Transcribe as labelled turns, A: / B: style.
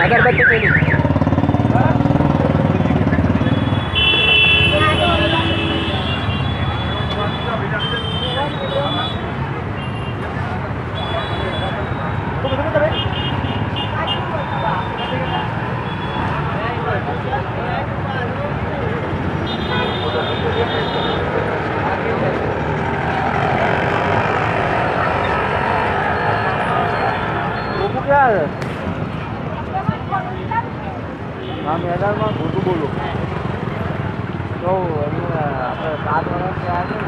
A: Agarbati pilih. Thank you. ક્યાં હા મેદાનમાં ખોટું બોલું. તો આપણે સાત વર્ષ થયા છે.